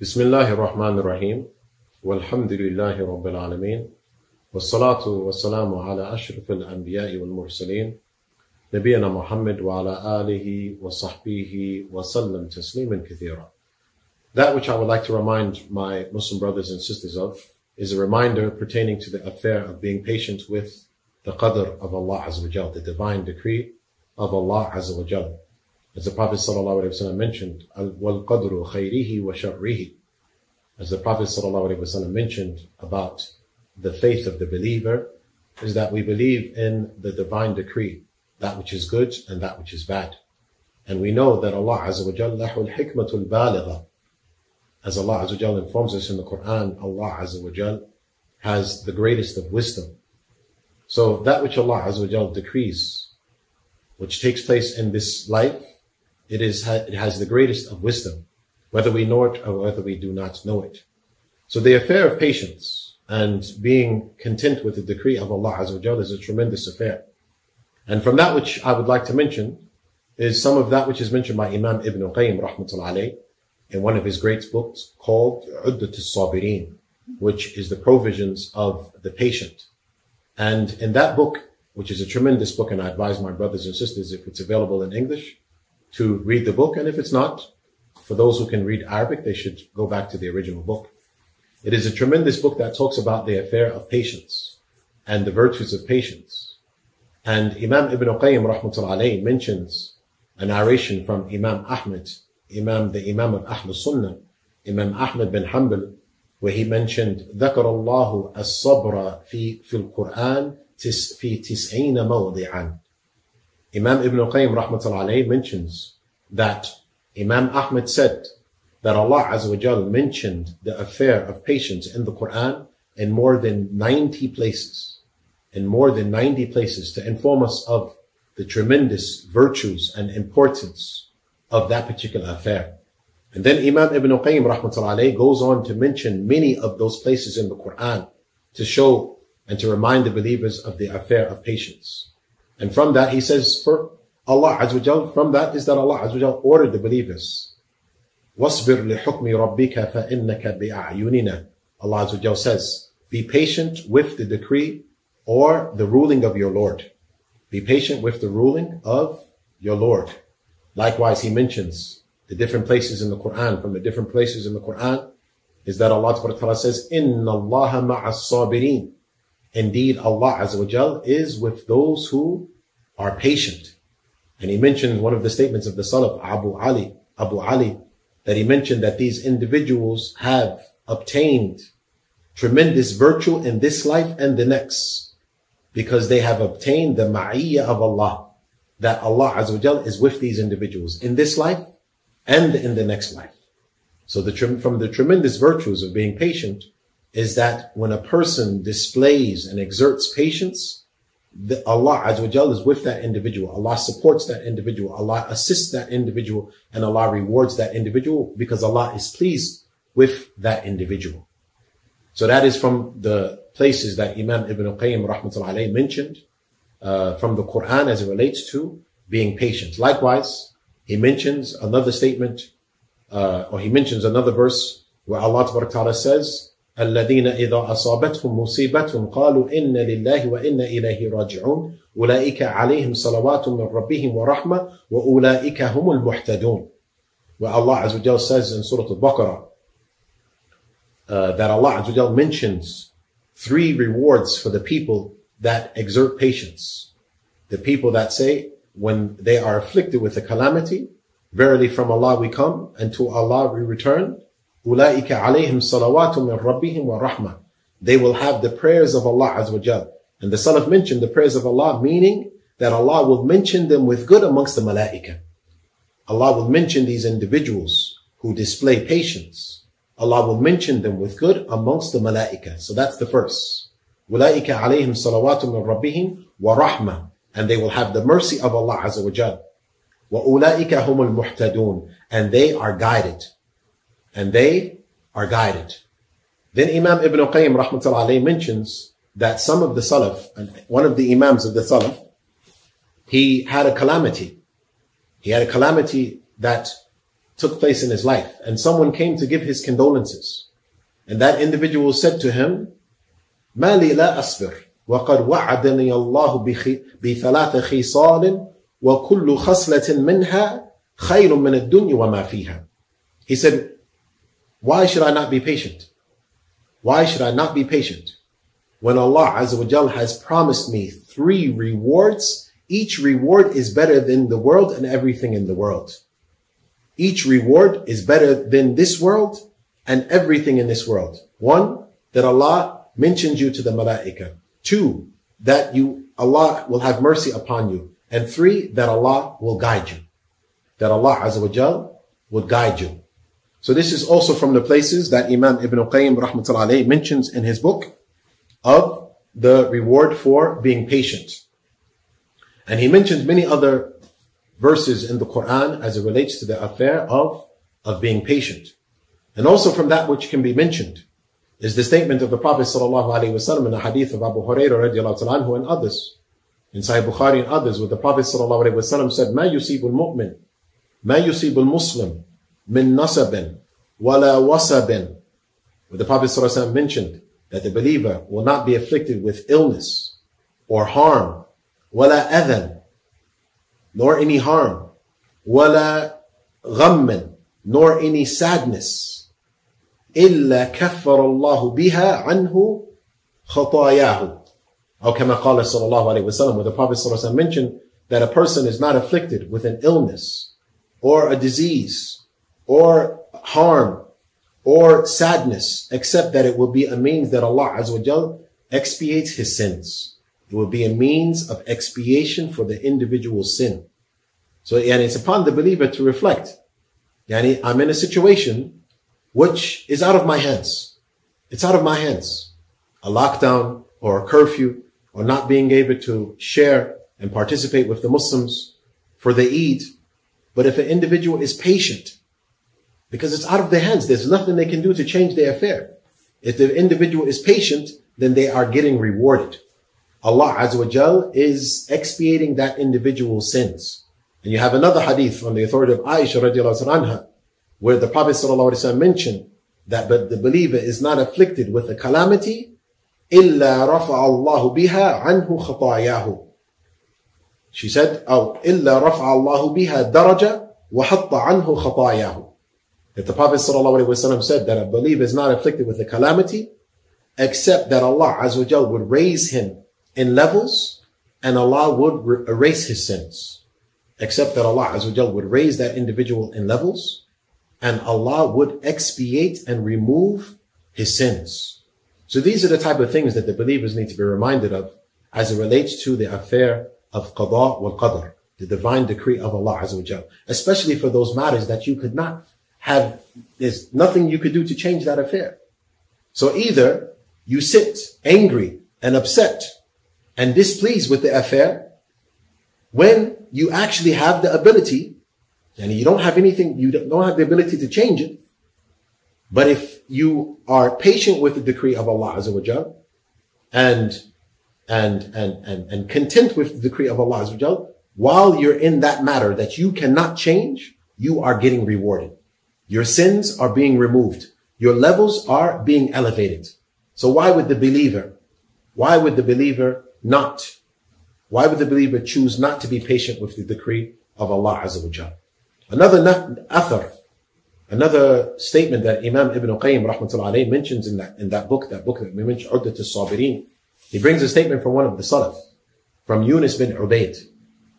بسم الله الرحمن الرحيم والحمد لله رب العالمين والصلاة والسلام على أشرف الأنبياء والمرسلين نبينا محمد وعلى آله وصحبه وسلم تسليما كثيرا That which I would like to remind my Muslim brothers and sisters of is a reminder pertaining to the affair of being patient with the qadr of Allah Azza wa Jal, the divine decree of Allah Azza wa Jal. As the Prophet ﷺ mentioned, وَالْقَدْرُ خَيْرِهِ وَشَرِّهِ As the Prophet ﷺ mentioned about the faith of the believer, is that we believe in the divine decree, that which is good and that which is bad. And we know that Allah Azza wa Jal له الحكمة البالغة As Allah Azza wa Jal informs us in the Quran, Allah Azza wa Jal has the greatest of wisdom. So that which Allah Azza wa Jal decrees, which takes place in this life, it is it has the greatest of wisdom, whether we know it or whether we do not know it. So the affair of patience and being content with the decree of Allah Azza wa is a tremendous affair. And from that which I would like to mention is some of that which is mentioned by Imam Ibn Qayyim rahmatullah alayh in one of his great books called Uddat al-Sabirin, which is the provisions of the patient. And in that book, which is a tremendous book, and I advise my brothers and sisters, if it's available in English, to read the book. And if it's not, for those who can read Arabic, they should go back to the original book. It is a tremendous book that talks about the affair of patience and the virtues of patience. And Imam Ibn Qayyim rahmatullah mentions a narration from Imam Ahmed, Imam, the Imam of Ahl Sunnah, Imam Ahmed bin Hanbal, where he mentioned ذكر الله الصبر في في القرآن في تسعين موضعا Imam Ibn Qayyim rahmatullah mentions that Imam Ahmed said that Allah Azza mentioned the affair of patience in the Quran in more than 90 places. In more than 90 places to inform us of the tremendous virtues and importance of that particular affair. And then Imam Ibn Qayyim rahmatullah goes on to mention many of those places in the Quran to show and to remind the believers of the affair of patience. And from that, he says, for Allah Azza wa Jal, from that is that Allah Azza wa Jal ordered the believers. وَاصْبِرْ لِحُكْمِ رَبِّكَ فَإِنَّكَ بِأَعْيُنِنَا Allah Azza wa Jal says, be patient with the decree or the ruling of your Lord. Be patient with the ruling of your Lord. Likewise, he mentions the different places in the Quran, from the different places in the Quran, is that Allah Ta'ala says, إِنَّ اللَّهَ مَعَ الصَّابِرِينَ Indeed, Allah Azza wa is with those who are patient. And he mentioned one of the statements of the Salaf, Abu Ali, Abu Ali, that he mentioned that these individuals have obtained tremendous virtue in this life and the next because they have obtained the ma'iyya of Allah, that Allah Azza wa is with these individuals in this life and in the next life. So the, from the tremendous virtues of being patient is that when a person displays and exerts patience, the, Allah Azza wa Jal is with that individual. Allah supports that individual. Allah assists that individual and Allah rewards that individual because Allah is pleased with that individual. So that is from the places that Imam Ibn Qayyim rahmatullahi mentioned uh, from the Quran as it relates to being patient. Likewise, he mentions another statement, uh, or he mentions another verse where Allah Ta'ala says, الذين إذا أصابتهم مصيبة قالوا إن لله وإنا إليه راجعون أولئك عليهم صلوات من ربهم ورحمة وأولئك هم المحتدون Where Allah Azza wa Jal says in Surah Al-Baqarah uh, that Allah Azza wa Jal mentions three rewards for the people that exert patience. The people that say when they are afflicted with a calamity, verily from Allah we come and to Allah we return. أولئك عليهم صلوات من ربهم ورحمة. They will have the prayers of Allah Azza wa Jal. And the Salaf mentioned the prayers of Allah, meaning that Allah will mention them with good amongst the malaika. Allah will mention these individuals who display patience. Allah will mention them with good amongst the malaika. So that's the first. أولئك عليهم صلوات من ربهم ورحمة. And they will have the mercy of Allah Azza wa Jal. وأولئك هم المحتدون. And they are guided and they are guided. Then Imam Ibn Qayyim rahmatullah mentions that some of the Salaf, and one of the Imams of the Salaf, he had a calamity. He had a calamity that took place in his life and someone came to give his condolences. And that individual said to him, ما لي لا أصبر وقد وعدني الله بثلاث خصال وكل خصلة منها خير من الدنيا وما فيها. He said, why should I not be patient? Why should I not be patient? When Allah Azza wa has promised me three rewards, each reward is better than the world and everything in the world. Each reward is better than this world and everything in this world. One, that Allah mentions you to the malaika. Two, that you, Allah will have mercy upon you. And three, that Allah will guide you. That Allah Azza wa Jal would guide you. So this is also from the places that Imam Ibn Qayyim rahmatullah mentions in his book of the reward for being patient. And he mentions many other verses in the Quran as it relates to the affair of, of being patient. And also from that which can be mentioned is the statement of the Prophet sallallahu alaihi wasallam in the hadith of Abu Hurairah radiallahu anhu and others. In Sahih Bukhari and others, where the Prophet wasallam said, "Ma yusibul mu'min, ma yusibul muslim, min nasabin wala wasabin. But the Prophet ﷺ mentioned that the believer will not be afflicted with illness or harm, wala adhan, nor any harm, wala ghammin, nor any sadness, illa kaffar Allahu biha anhu khatayahu. Or kama qala where the Prophet ﷺ mentioned that a person is not afflicted with an illness or a disease or harm or sadness, except that it will be a means that Allah Azza expiates his sins. It will be a means of expiation for the individual's sin. So and it's upon the believer to reflect. Yani, I'm in a situation which is out of my hands. It's out of my hands. A lockdown or a curfew or not being able to share and participate with the Muslims for the Eid. But if an individual is patient, because it's out of their hands. There's nothing they can do to change their affair. If the individual is patient, then they are getting rewarded. Allah Azza wa Jal is expiating that individual's sins. And you have another hadith on the authority of Aisha radiallahu anha, where the Prophet sallallahu mentioned that but the believer is not afflicted with a calamity, illa rafa Allahu biha anhu khatayahu. She said, "Oh, illa rafa Allahu biha daraja wa hatta anhu khatayahu." That the Prophet ﷺ said that a believer is not afflicted with a calamity except that Allah Azza would raise him in levels and Allah would erase his sins. Except that Allah Azza would raise that individual in levels and Allah would expiate and remove his sins. So these are the type of things that the believers need to be reminded of as it relates to the affair of qada wal qadr, the divine decree of Allah Azza especially for those matters that you could not have, there's nothing you could do to change that affair. So either you sit angry and upset and displeased with the affair when you actually have the ability and you don't have anything, you don't have the ability to change it. But if you are patient with the decree of Allah Azza wa Jal and, and, and, and, and content with the decree of Allah Azza wa Jal, while you're in that matter that you cannot change, you are getting rewarded. Your sins are being removed. Your levels are being elevated. So why would the believer, why would the believer not? Why would the believer choose not to be patient with the decree of Allah Azza wa Jal? Another athar, another statement that Imam Ibn Qayyim rahmatullah mentions in that, in that book, that book that we mentioned, Uddat al-Sabirin, he brings a statement from one of the Salaf, from Yunus bin Ubaid,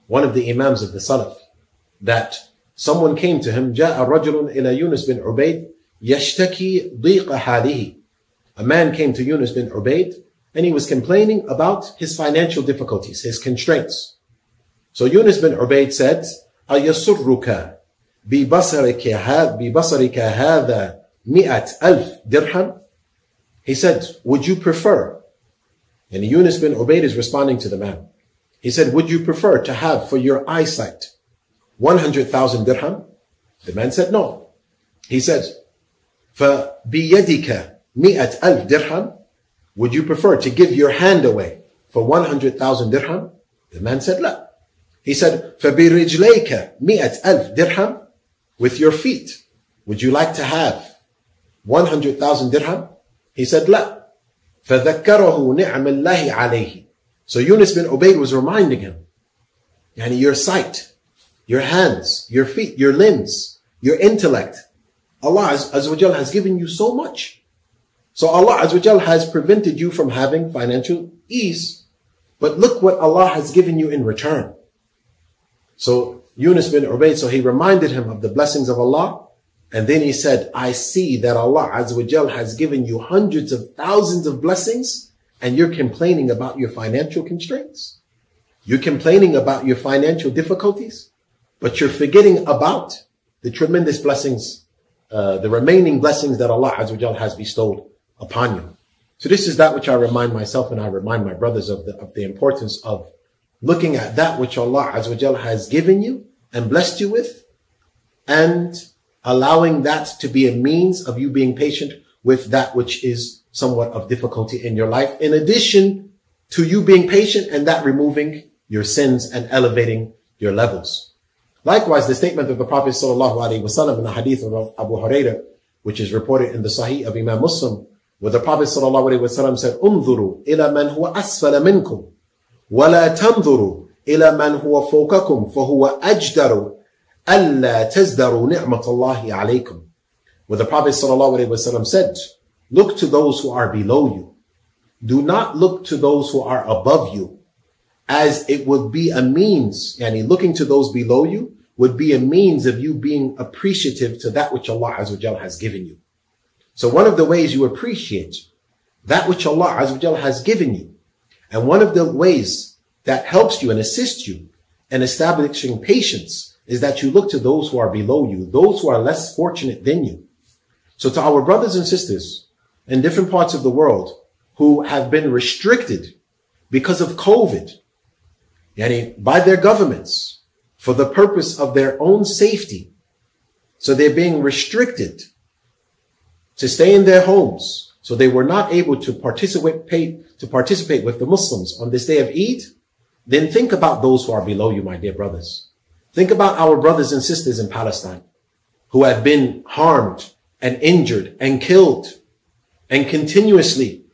one of the Imams of the Salaf, that someone came to him, جاء رجل إلى يونس بن عبيد يشتكي ضيق حاله. A man came to Yunus bin Ubaid and he was complaining about his financial difficulties, his constraints. So Yunus bin Ubaid said, أَيَسُرُّكَ بِبَصَرِكَ بِبَصَرِكَ هَذَا مِئَةْ أَلْفْ dirham? He said, would you prefer? And Yunus bin Ubaid is responding to the man. He said, would you prefer to have for your eyesight 100,000 dirham? The man said, no. He said, فَبِيَدِكَ مِئَةْ أَلْفْ dirham? Would you prefer to give your hand away for 100,000 dirham? The man said, لا. He said, فَبِرِجْلَيْكَ مِئَةْ أَلْفْ dirham? with your feet. Would you like to have 100,000 dirham? He said, لا. فذكره نعم الله عليه. So Yunus bin Ubayd was reminding him, yani your sight, your hands, your feet, your limbs, your intellect. Allah Azza has given you so much. So Allah Azza has prevented you from having financial ease. But look what Allah has given you in return. So Yunus bin Ubayd, so he reminded him of the blessings of Allah. And then he said, I see that Allah Azza has given you hundreds of thousands of blessings and you're complaining about your financial constraints. You're complaining about your financial difficulties, but you're forgetting about the tremendous blessings, uh, the remaining blessings that Allah Azza has bestowed upon you. So this is that which I remind myself and I remind my brothers of the, of the importance of looking at that which Allah Azza has given you and blessed you with and allowing that to be a means of you being patient with that which is somewhat of difficulty in your life. In addition to you being patient and that removing your sins and elevating your levels. Likewise, the statement of the Prophet sallallahu alaihi wasallam in the hadith of Abu Hurairah, which is reported in the Sahih of Imam Muslim, where the Prophet ﷺ said, انظروا إلى من هو أسفل منكم ولا تنظروا إلى من هو فوقكم فهو أجدر ألا تزدروا نعمة الله عليكم. Where the Prophet ﷺ said, look to those who are below you. Do not look to those who are above you as it would be a means, yani looking to those below you would be a means of you being appreciative to that which Allah has given you. So one of the ways you appreciate that which Allah Azza has given you, and one of the ways that helps you and assists you in establishing patience is that you look to those who are below you, those who are less fortunate than you. So to our brothers and sisters in different parts of the world who have been restricted because of COVID, yani by their governments for the purpose of their own safety. So they're being restricted to stay in their homes. So they were not able to participate, to participate with the Muslims on this day of Eid. Then think about those who are below you, my dear brothers. Think about our brothers and sisters in Palestine who have been harmed and injured and killed and continuously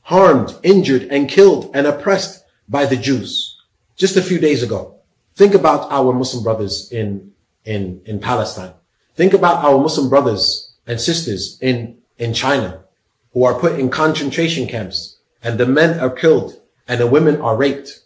harmed, injured and killed and oppressed by the Jews just a few days ago. Think about our Muslim brothers in, in, in Palestine. Think about our Muslim brothers and sisters in, in China who are put in concentration camps and the men are killed and the women are raped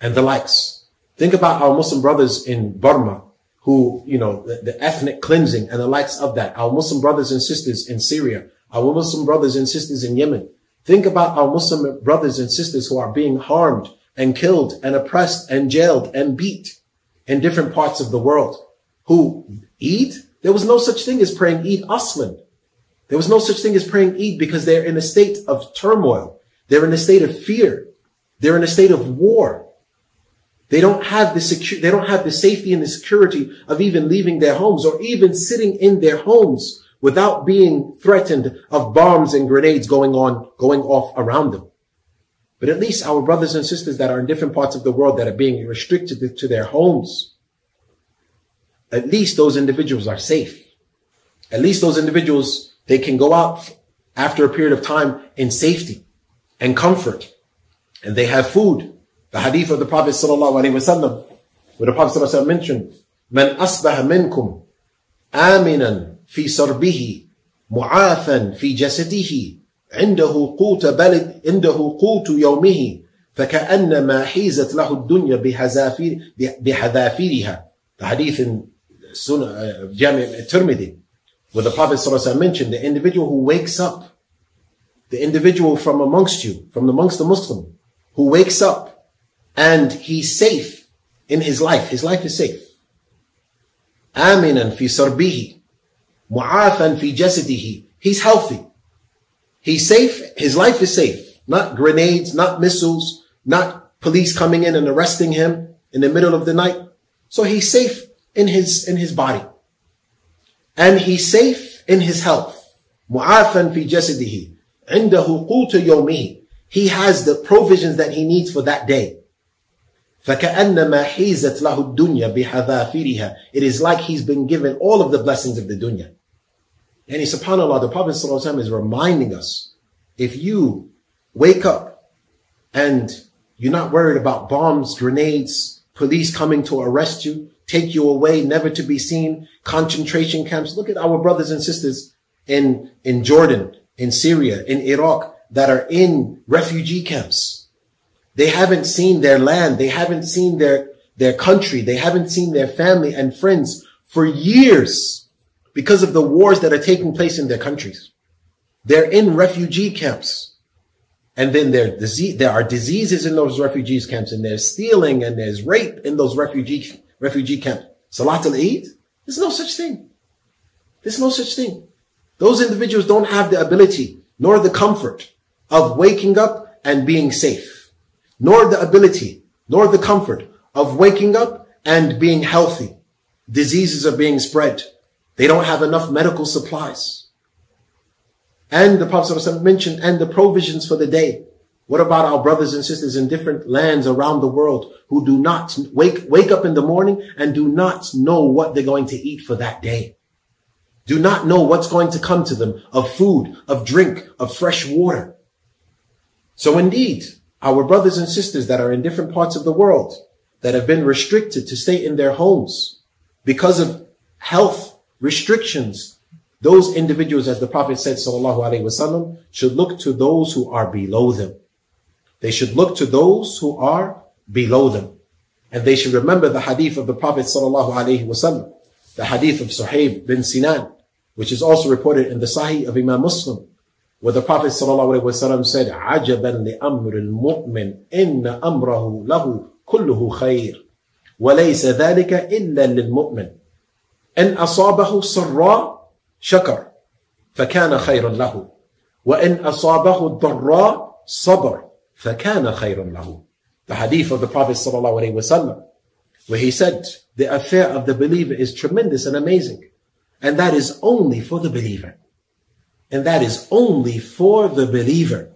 and the likes. Think about our Muslim brothers in Burma who, you know, the, the ethnic cleansing and the likes of that. Our Muslim brothers and sisters in Syria, our Muslim brothers and sisters in Yemen. Think about our Muslim brothers and sisters who are being harmed and killed and oppressed and jailed and beat in different parts of the world who eat there was no such thing as praying Eid Aslan. There was no such thing as praying Eid because they're in a state of turmoil. They're in a state of fear. They're in a state of war. They don't have the secure, they don't have the safety and the security of even leaving their homes or even sitting in their homes without being threatened of bombs and grenades going on, going off around them. But at least our brothers and sisters that are in different parts of the world that are being restricted to their homes, at least those individuals are safe. At least those individuals, they can go out after a period of time in safety and comfort. And they have food. The hadith of the Prophet sallallahu alaihi wasallam, where the Prophet wasallam mentioned, "Man asbaha minkum aminan fi sarbihi, mu'athan fi jasadihi, عنده قوت بلد عنده قوت يومه فكأنما حيزت له الدنيا بحذافير بحذافيرها Sunnah, Jami Tirmidhi, where the Prophet ﷺ mentioned the individual who wakes up, the individual from amongst you, from amongst the Muslim, who wakes up and he's safe in his life. His life is safe. Aminan fi sarbihi, mu'afan fi jasadihi. He's healthy. He's safe. His life is safe. Not grenades, not missiles, not police coming in and arresting him in the middle of the night. So he's safe in his, in his body. And he's safe in his health. معافا في جسده عنده قوت يومه. He has the provisions that he needs for that day. فَكَأَنَّمَا حِيزَتْ لَهُ الدُّنْيَا بِحَذَافِرِهَا It is like he's been given all of the blessings of the dunya. And subhanAllah, the Prophet ﷺ is reminding us, if you wake up and you're not worried about bombs, grenades, police coming to arrest you, take you away, never to be seen, concentration camps. Look at our brothers and sisters in, in Jordan, in Syria, in Iraq that are in refugee camps. They haven't seen their land. They haven't seen their, their country. They haven't seen their family and friends for years because of the wars that are taking place in their countries. They're in refugee camps. And then there, there are diseases in those refugee camps and there's stealing and there's rape in those refugee, refugee camps. Salat al-Eid? There's no such thing. There's no such thing. Those individuals don't have the ability nor the comfort of waking up and being safe, nor the ability, nor the comfort of waking up and being healthy. Diseases are being spread. They don't have enough medical supplies. And the Prophet ﷺ mentioned, and the provisions for the day. What about our brothers and sisters in different lands around the world who do not wake, wake up in the morning and do not know what they're going to eat for that day? Do not know what's going to come to them of food, of drink, of fresh water. So indeed, our brothers and sisters that are in different parts of the world that have been restricted to stay in their homes because of health restrictions, those individuals, as the Prophet said, sallallahu alaihi wasallam, should look to those who are below them. They should look to those who are below them. And they should remember the hadith of the Prophet sallallahu alaihi wasallam, the hadith of Suhaib bin Sinan, which is also reported in the Sahih of Imam Muslim, where the Prophet sallallahu alaihi wasallam said, عجباً لأمر المؤمن إن inna له كله خير وليس ذلك إلا للمؤمن. إن أصابه سراء شكر فكان خيرا له وإن أصابه الضراء صبر فكان خيرا له The hadith of the Prophet ﷺ, where he said, the affair of the believer is tremendous and amazing. And that is only for the believer. And that is only for the believer.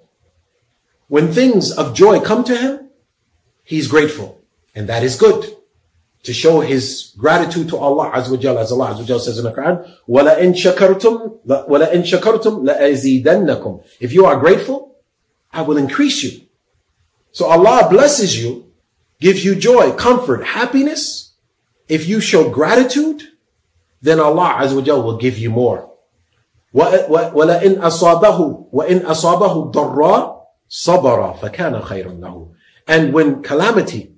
When things of joy come to him, he's grateful. And that is good. To show his gratitude to Allah Azza wa Jal, as Allah Azza wa Jal says in the Quran, وَلَئِن شَكَرْتُمْ وَلَئِن شَكَرْتُمْ لَأَزِيدَنَّكُمْ If you are grateful, I will increase you. So Allah blesses you, gives you joy, comfort, happiness. If you show gratitude, then Allah Azza wa Jal will give you more. وَلَئِنْ أَصَابَهُ وَإِنْ أَصَابَهُ ضَرَّا صَبَرَ فَكَانَ خَيْرًا لَهُ And when calamity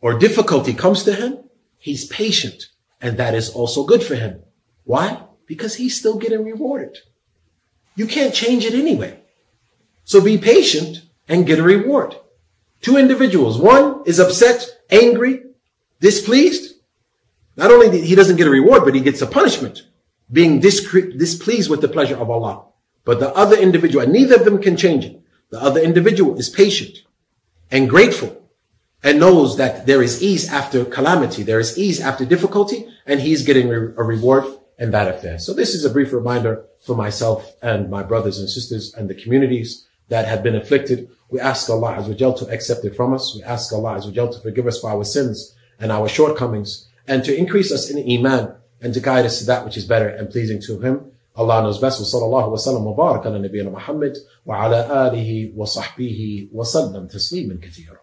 or difficulty comes to him, he's patient. And that is also good for him. Why? Because he's still getting rewarded. You can't change it anyway. So be patient and get a reward. Two individuals. One is upset, angry, displeased. Not only he doesn't get a reward, but he gets a punishment, being displeased with the pleasure of Allah. But the other individual, neither of them can change it. The other individual is patient and grateful and knows that there is ease after calamity. There is ease after difficulty and he's getting a reward in that affair. So this is a brief reminder for myself and my brothers and sisters and the communities that have been afflicted. We ask Allah Azza to accept it from us. We ask Allah Azza to forgive us for our sins and our shortcomings and to increase us in iman and to guide us to that which is better and pleasing to him. Allah knows best. وصلى الله وسلم وبارك على نبينا محمد وعلى آله وصحبه وسلم تسليما كثيرا